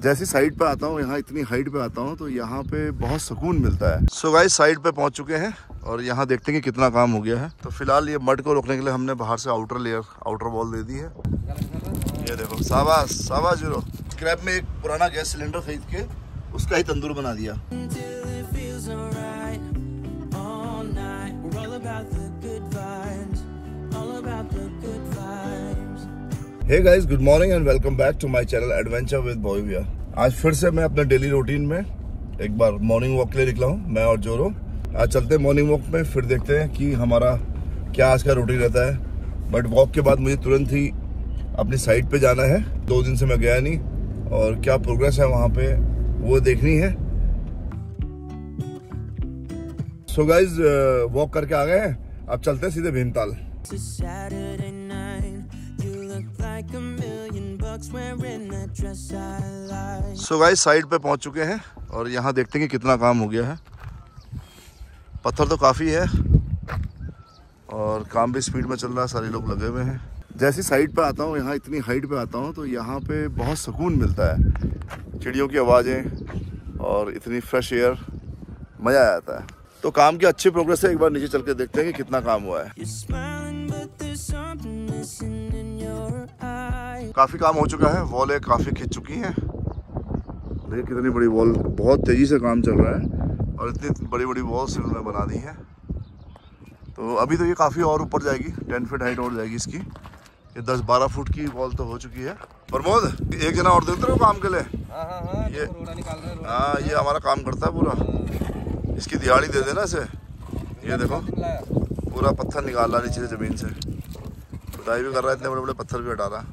जैसी साइड पे आता हूँ, यहाँ इतनी हाइट पे आता हूँ तो यहाँ पे बहुत सुकून मिलता है। सो गाइस साइड पे पहुँच चुके हैं और यहाँ देखते हैं कि कितना काम हो गया है। तो फ़िलहाल ये मड को रोकने के लिए हमने बाहर से आउटर लेयर आउटर वॉल दे दी है। ये देखो साबास साबास ज़ीरो में एक पुराना गैस सिलेंडर खरीद के उसका ही तंदूर बना दिया। Hey guys good morning and welcome back to my channel adventure with boy we're आज फिर से मैं अपने डेली रूटीन में एक बार मॉर्निंग वॉक के लिए निकला हूँ, मैं और जोरो। आज चलते हैं मॉर्निंग वॉक में, फिर देखते हैं कि हमारा क्या आज का रूटीन रहता है। बट वॉक के बाद मुझे तुरंत ही अपनी साइट पे जाना है। दो दिन से मैं गया नहीं और क्या प्रोग्रेस है वहाँ पे, वो देखनी है। सो गाइज़ वॉक करके आ गए हैं। अब चलते हैं सीधे भीमताल। सो गाइस साइड पे पहुँच चुके हैं और यहाँ देखते हैं कि कितना काम हो गया है। पत्थर तो काफ़ी है और काम भी स्पीड में चल रहा है सारे लोग लगे हुए हैं। जैसी साइड पे आता हूँ यहाँ इतनी हाइट पे आता हूँ तो यहाँ पे बहुत सुकून मिलता है। चिड़ियों की आवाज़ें और इतनी फ्रेश एयर मज़ा आ जाता है। तो काम की अच्छी प्रोग्रेस है एक बार नीचे चल के देखते हैं कि कितना काम हुआ है। काफ़ी काम हो चुका है वॉलें काफ़ी खिंच चुकी हैं। देखिए कितनी बड़ी वॉल बहुत तेज़ी से काम चल रहा है और इतनी बड़ी बड़ी वॉल्स इन्होंने बना दी है। तो अभी तो ये काफ़ी और ऊपर जाएगी टेन फीट हाइट और जाएगी इसकी। ये दस बारह फुट की वॉल तो हो चुकी है। प्रमोद एक जना और देते हो काम के लिए। हाँ हाँ हाँ ये- रहे हैं हाँ ये हमारा काम करता है पूरा। इसकी दिहाड़ी दे देना इसे। ये देखो पूरा पत्थर निकाल रहा नीचे से ज़मीन से। खुदाई भी कर रहा है इतने बड़े बड़े पत्थर भी हटा रहा।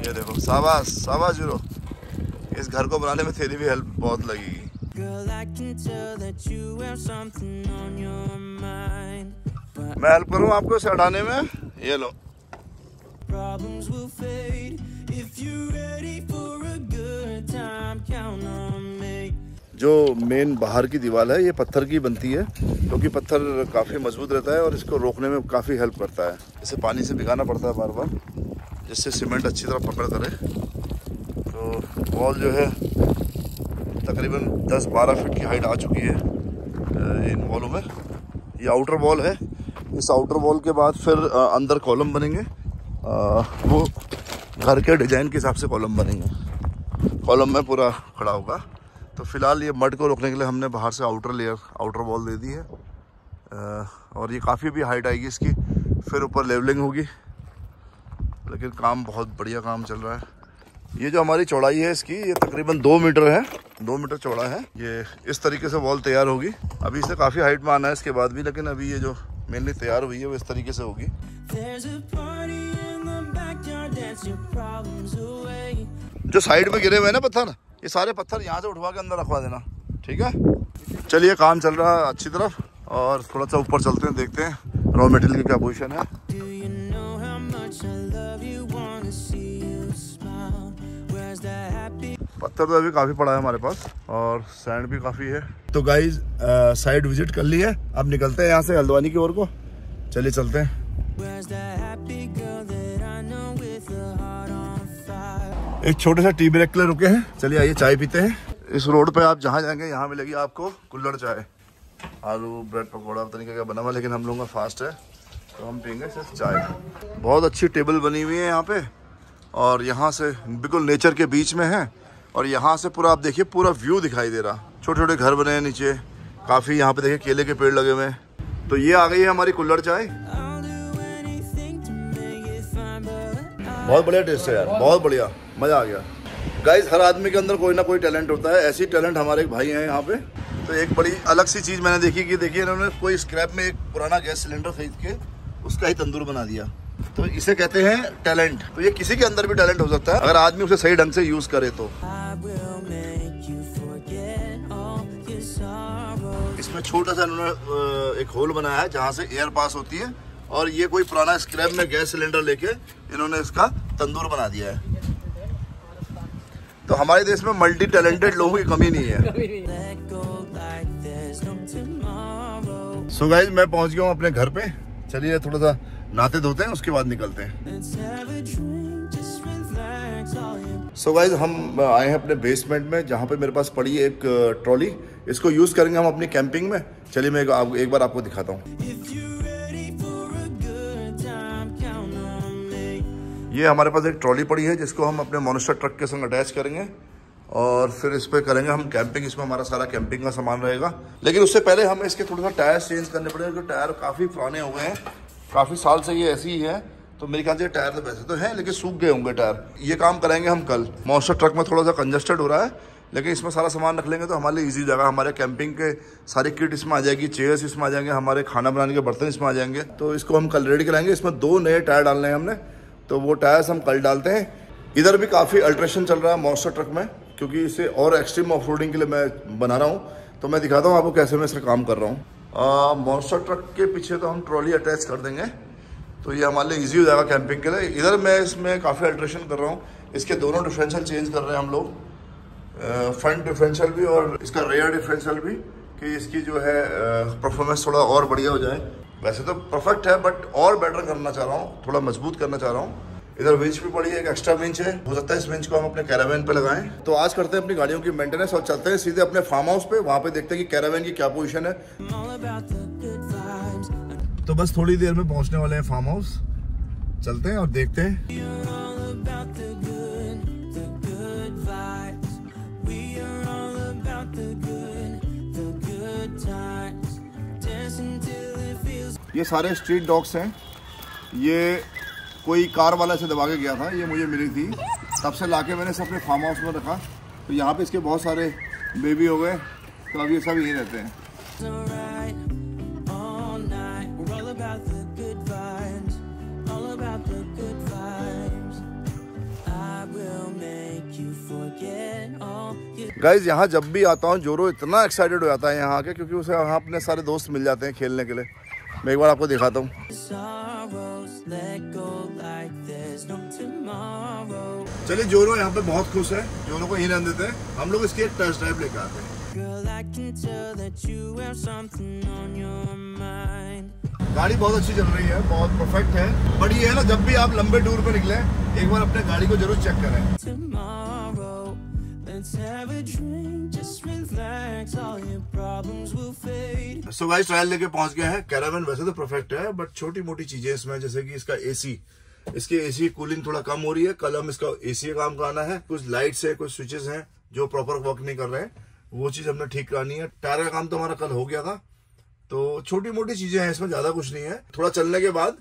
ये देखो साबास साबास ज़ीरो इस घर को बनाने में तेरी भी हेल्प बहुत लगेगी। मैं हेल्प करूँ आपको इसे हटाने में? ये लो. जो मेन बाहर की दीवार है ये पत्थर की बनती है क्योंकि तो पत्थर काफ़ी मज़बूत रहता है और इसको रोकने में काफ़ी हेल्प करता है। इसे पानी से भिगाना पड़ता है बार बार। जिससे सीमेंट अच्छी तरह पकड़ करे। तो वॉल जो है, तकरीबन 10-12 फीट की हाइट आ चुकी है इन वॉलों में। ये आउटर वॉल है। इस आउटर वॉल के बाद फिर अंदर कॉलम बनेंगे। वो घर के डिज़ाइन के हिसाब से कॉलम बनेंगे। कॉलम में पूरा खड़ा होगा। तो फ़िलहाल ये मड को रोकने के लिए हमने बाहर से आउटर लेयर आउटर वॉल दे दी है। और ये काफ़ी भी हाइट आएगी इसकी। फिर ऊपर लेवलिंग होगी। लेकिन काम बहुत बढ़िया काम चल रहा है। ये जो हमारी चौड़ाई है इसकी ये तकरीबन दो मीटर है। दो मीटर चौड़ा है। ये इस तरीके से वॉल तैयार होगी। अभी इसे काफ़ी हाइट में आना है इसके बाद भी लेकिन अभी ये जो मेनली तैयार हुई है वो इस तरीके से होगी. जो साइड में गिरे हुए हैं ना पत्थर ये सारे पत्थर यहाँ से उठवा के अंदर रखवा देना। ठीक है? चलिए काम चल रहा है अच्छी तरफ़ और थोड़ा सा ऊपर चलते हैं देखते हैं रॉ मटेरियल की क्या पोजिशन है। पत्थर तो अभी काफ़ी पड़ा है हमारे पास और सैंड भी काफ़ी है। तो गाइज़ साइड विज़िट कर ली है। अब निकलते हैं यहाँ से हल्द्वानी की ओर को। चलिए चलते हैं? एक छोटे से टी ब्रेक के लिए रुके हैं। चलिए आइए चाय पीते हैं। इस रोड पे आप जहाँ जाएँगे यहाँ मिलेगी आपको कुल्लड़ चाय। आलू ब्रेड पकौड़ा पता नहीं क्या क्या बना हुआ लेकिन हम लोगों का फास्ट है। तो हम पियेंगे सिर्फ़ चाय। बहुत अच्छी टेबल बनी हुई है यहाँ पे। और यहाँ से बिल्कुल नेचर के बीच में है। और यहाँ से पूरा, आप देखिए, पूरा व्यू दिखाई दे रहा। छोटे छोटे घर बने हैं नीचे, काफ़ी यहाँ पे देखिए, केले के पेड़ लगे हुए हैं। तो ये आ गई है हमारी कुल्लड़ चाय। बहुत बढ़िया टेस्ट है यार, बहुत बढ़िया, मज़ा आ गया। गाइस हर आदमी के अंदर कोई ना कोई टैलेंट होता है, ऐसी टैलेंट हमारे भाई हैं यहाँ पे। तो एक बड़ी अलग सी चीज़ मैंने देखी कि देखिए, इन्होंने कोई स्क्रैप में एक पुराना गैस सिलेंडर खरीद के उसका ही तंदूर बना दिया। तो इसे कहते हैं टैलेंट तो ये किसी के अंदर भी टैलेंट हो सकता है, अगर आदमी उसे सही ढंग से यूज़ करे तो। इसमें छोटा सा इन्होंने एक होल बनाया है जहाँ से एयर पास होती है और ये कोई पुराना स्क्रैप में गैस सिलेंडर लेके इन्होंने इसका तंदूर बना दिया है। तो हमारे देश में मल्टी टैलेंटेड लोगों की कमी नहीं है. सो so गाइज़ मैं पहुँच गया हूँ अपने घर पे। चलिए थोड़ा सा नहाते धोते हैं उसके बाद निकलते हैं। सो गाइज़ हम आए हैं अपने बेसमेंट में जहाँ पे मेरे पास पड़ी है एक ट्रॉली इसको यूज़ करेंगे हम अपनी कैंपिंग में। चलिए मैं एक, बार आपको दिखाता हूँ. ये हमारे पास एक ट्रॉली पड़ी है जिसको हम अपने मोनिस्टर ट्रक के संग अटैच करेंगे। और फिर इस पर करेंगे हम कैंपिंग इसमें हमारा सारा कैंपिंग का सामान रहेगा। लेकिन उससे पहले हमें इसके थोड़ा सा टायर चेंज करने पड़ेंगे क्योंकि टायर काफ़ी पुराने हुए हैं। काफ़ी साल से ये ऐसी ही है। तो मेरे ख्याल से टायर तो वैसे तो हैं, लेकिन सूख गए होंगे टायर। ये काम करेंगे हम कल। मोनिस्टर ट्रक में थोड़ा सा कंजस्टेड हो रहा है, लेकिन इसमें सारा सामान रख लेंगे तो हमारे लिए ईजी जगह, हमारे कैंपिंग के सारी किट इसमें आ जाएगी चेयर्स इसमें आ जाएँगे, हमारे खाना बनाने के बर्तन इसमें आ जाएँगे। तो इसको हम कल रेडी कराएँगे। इसमें दो नए टायर डालने हैं हमने तो वो टायर्स हम कल डालते हैं। इधर भी काफ़ी अल्ट्रेशन चल रहा है मॉन्स्टर ट्रक में, क्योंकि इसे और एक्सट्रीम ऑफ़ के लिए मैं बना रहा हूँ। तो मैं दिखाता हूँ आपको कैसे मैं इसका काम कर रहा हूँ। मॉन्स्टर ट्रक के पीछे तो हम ट्रॉली अटैच कर देंगे। तो ये हमारे लिए ईजी हो जाएगा कैंपिंग के लिए। इधर मैं इसमें काफ़ी अल्ट्रेशन कर रहा हूँ। इसके दोनों डिफरेंशियल चेंज कर रहे हैं हम लोग। फ्रंट डिफरेंशियल भी और इसका रेयर डिफरेंशियल भी, कि इसकी जो है परफॉर्मेंस थोड़ा और बढ़िया हो जाए। वैसे तो परफेक्ट है बट और बेटर करना चाह रहा हूँ। थोड़ा मज़बूत करना चाह रहा हूँ। इधर विंच भी पड़ी है, एक एक्स्ट्रा विंच है। हो सकता है इस विंच को हम अपने कैरावेन पे लगाएँ। तो आज करते हैं अपनी गाड़ियों की मेंटेनेंस और चलते हैं सीधे अपने फार्म हाउस पे। वहाँ पे देखते हैं कि कैरावेन की क्या पोजीशन है। तो बस थोड़ी देर में पहुँचने वाले हैं फार्म हाउस चलते हैं और देखते हैं। ये सारे स्ट्रीट डॉग्स हैं। ये कोई कार वाला से दबा के गया था, ये मुझे मिली थी। तब से लाके मैंने इसे अपने फार्म हाउस में रखा। तो यहाँ पे इसके बहुत सारे बेबी हो गए। तो अब ये सब यहीं रहते हैं। गाइज़ यहाँ जब भी आता हूँ, जोरो इतना एक्साइटेड हो जाता है यहाँ आके क्योंकि उसे यहाँ अपने सारे दोस्त मिल जाते हैं खेलने के लिए। मैं एक बार आपको दिखाता हूँ. चलिए, जोरो यहाँ पे बहुत खुश है। जोरो को यहीं रहने देते हैं। हम लोग इसकी एक टेस्ट ड्राइव लेकर आते हैं. गाड़ी बहुत अच्छी चल रही है, बहुत परफेक्ट है। बट ये है ना, जब भी आप लंबे टूर पे निकले, एक बार अपने गाड़ी को ज़रूर चेक करें। सो गाइस ट्रायल लेके पहुँच गए हैं कैरावन वैसे तो परफेक्ट है बट छोटी मोटी चीज़ें इसमें, जैसे कि इसका एसी इसकी एसी कूलिंग थोड़ा कम हो रही है। कल हम इसका एसी काम कराना है। कुछ लाइट्स है, कुछ स्विचेस हैं, जो प्रॉपर वर्क नहीं कर रहे हैं। वो चीज़ हमने ठीक करानी है। टायर का काम तो हमारा कल हो गया था। तो छोटी मोटी चीज़ें हैं, इसमें ज़्यादा कुछ नहीं है। थोड़ा चलने के बाद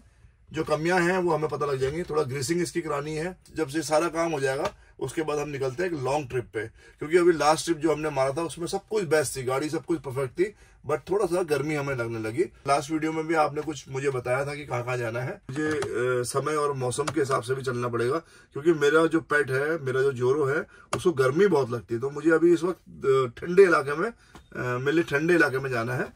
जो कमियाँ हैं, वो हमें पता लग जाएँगी। थोड़ा ग्रीसिंग इसकी करानी है। जब से सारा काम हो जाएगा उसके बाद हम निकलते हैं एक लॉन्ग ट्रिप पे। क्योंकि अभी लास्ट ट्रिप जो हमने मारा था, उसमें सब कुछ बेस्ट थी, गाड़ी सब कुछ परफेक्ट थी बट थोड़ा सा गर्मी हमें लगने लगी। लास्ट वीडियो में भी आपने कुछ मुझे बताया था कि कहाँ कहाँ जाना है। मुझे समय और मौसम के हिसाब से भी चलना पड़ेगा, क्योंकि मेरा जो पेट है, मेरा जो जोरो है, उसको गर्मी बहुत लगती है। तो मुझे अभी इस वक्त ठंडे इलाके में मेरे लिए ठंडे इलाके में जाना है,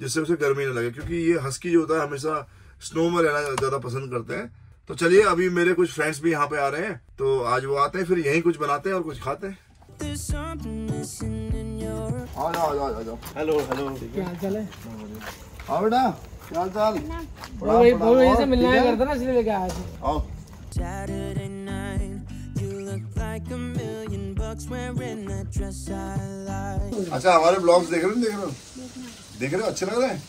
जिससे उसे गर्मी ना लगे। क्योंकि ये हस्की जो होता है, हमेशा स्नो में रहना ज़्यादा पसंद करते हैं। तो चलिए अभी मेरे कुछ फ्रेंड्स भी यहाँ पे आ रहे हैं तो आज वो आते हैं फिर यहीं कुछ बनाते हैं और कुछ खाते हैं। आ जाओ आ जाओ आ जाओ हेलो हेलो क्या हाल चाल है? हाँ बेटा क्या हाल चाल? वो वही वो वहीं से मिलना है? करता ना इसलिए लेके आया आओ। Saturday night. You look like a million bucks wearing that dress I like. अच्छा हमारे ब्लॉग्स देख रहे हो देख रहे हो? देख रहे हो अच्छे लग रहे हैं?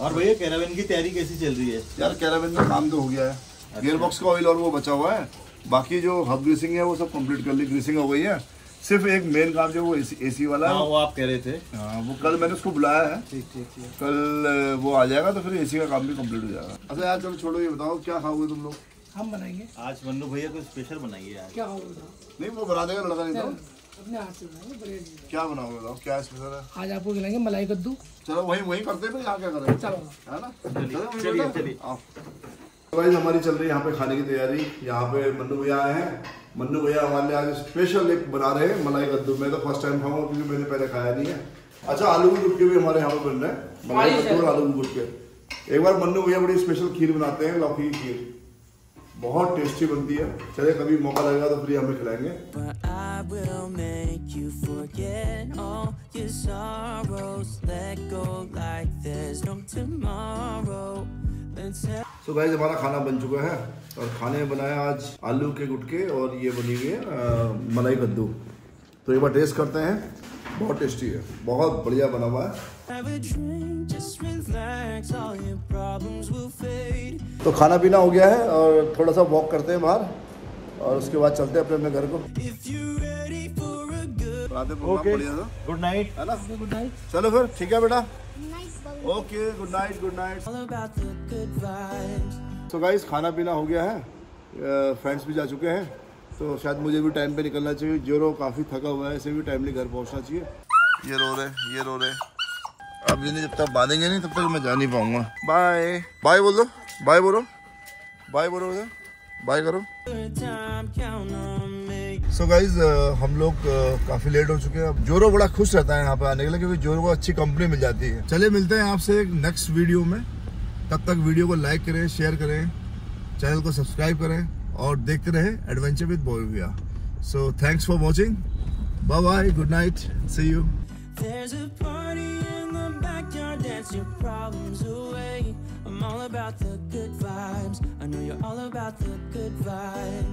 और भैया कैराबिन की तैयारी कैसी चल रही है? यार कैराबिन का काम तो हो गया है। गियर बॉक्स का ऑयल और वो बचा हुआ है। बाकी जो हब ग्रीसिंग है वो सब कंप्लीट कर ली। ग्रीसिंग हो गई है। सिर्फ़ एक मेन काम जो वो एसी वाला हाँ है वो आप कह रहे थे। हाँ, वो कल मैंने उसको बुलाया है। ठीक ठीक कल वो आ जाएगा तो फिर एसी का काम भी कंप्लीट हो जाएगा। अच्छा यार चलो छोड़ो ये बताओ क्या खाओगे तुम लोग? हम बनाएँगे। आज मन्नू भैया को स्पेशल बनाइए आज क्या खाओगे नहीं वो बना देगा लड़का नहीं तो अपने हाथ से बनाएँगे क्या बनाओगे बताओ क्या स्पेशल है। आज आपको खिलाएँगे मलाई कद्दू। चलो वही वही करते हैं फिर यहाँ क्या करें? चलो। है ना? चलिए, चलो, चलिए, भाई हमारी चल रही है यहाँ पे खाने की तैयारी। यहाँ पे मन्नू भैया आए हैं। मन्नू भैया हमारे आज स्पेशल एक बना रहे हैं मलाई कद्दू। मैं तो फ़र्स्ट टाइम खाऊँगा क्योंकि मैंने पहले खाया नहीं है। अच्छा आलू की गुटके भी हमारे यहाँ पे बन रहे हैं। मलाई हाँ कद्दू और आलू की गुटके एक बार मन्नू भैया बड़ी स्पेशल खीर बनाते हैं लौकी की खीर। बहुत टेस्टी बनती है। चले कभी मौका लगेगा तो फिर हमें खिलाएँगे। तो गाइस हमारा खाना बन चुका है और खाने में बनाया आज आलू के गुटके और ये बनी हुई है मलाई कद्दू। तो एक बार टेस्ट करते हैं। बहुत टेस्टी है। बहुत बढ़िया बना हुआ है. तो खाना पीना हो गया है और थोड़ा सा वॉक करते हैं बाहर और उसके बाद चलते हैं अपने अपने घर को। Program Okay. बढ़िया सा गुड नाइट चलो फिर ठीक है बेटा। Okay good night good night. तो गाइस खाना पीना हो गया है। फ्रेंड्स भी जा चुके हैं। तो शायद मुझे भी टाइम पे निकलना चाहिए। जोरो काफ़ी थका हुआ है इसे भी टाइमली घर पहुँचना चाहिए। ये रो रहे ये रो रहे। अब इन्हें जब तक बांधेंगे नहीं तब तक मैं जा नहीं पाऊँगा। बाय बाय बोल दो। बाय बोलो। बाय बोलो बाय करो। सो so गाइज़ हम लोग uh, काफ़ी लेट हो चुके हैं अब जोरो बड़ा खुश रहता है यहाँ पे आने के लिए क्योंकि जोरो को अच्छी कंपनी मिल जाती है चले मिलते हैं आपसे एक नेक्स्ट वीडियो में तब तक वीडियो को लाइक करें शेयर करें चैनल को सब्सक्राइब करें और देखते रहें adventure with boy so thanks for watching bye bye good night see you There's a party in the backyard, dance your problems away. I'm all about the good vibes. I know you're all about the good vibes.